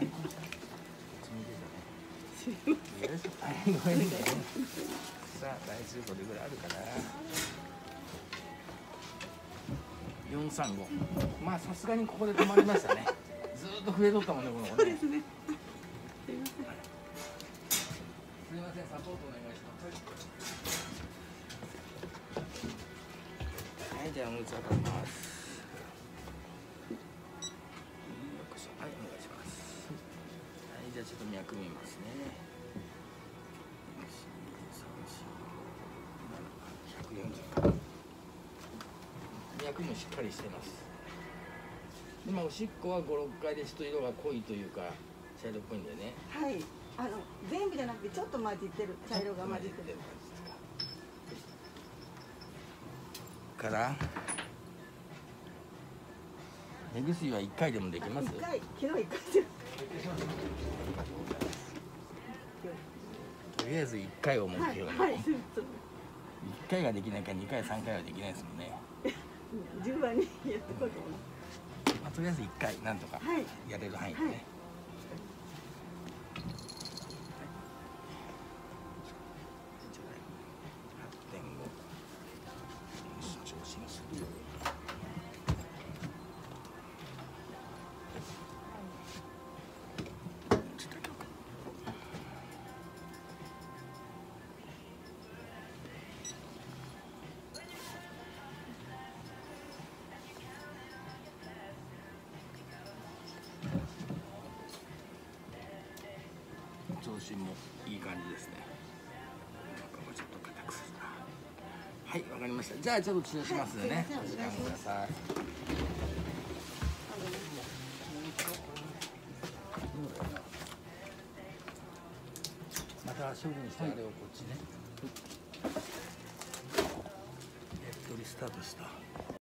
はいごめんねさあ台数どれぐらいあるかな。435まあさすがにここで止まりましたね。ずーっと増えとったもんねこの子ね。すねすいませんすみませんサポートお願いします。はいじゃあおむつをかけます。ちょっと脈見ますね。脈もしっかりしてますでまあおしっこは56回でちょっと色が濃いというか茶色っぽいんでねはいあの全部じゃなくてちょっと混じってる茶色が混じってるから目薬は1回でもできます一回昨日一回ですとりあえず1回を目はい標に、はいそう1回ができないから2回3回はできないですもんね、順番にやっていこうと思いままあ、とりあえず1回なんとかすはい。やれる範囲でね、はい調子もいい感じですね。中もちょっと硬くするな。はいわかりました。じゃあちょっと治療しますね、はいお時間ください。また処分してあれをこっちね、えっとリスタートした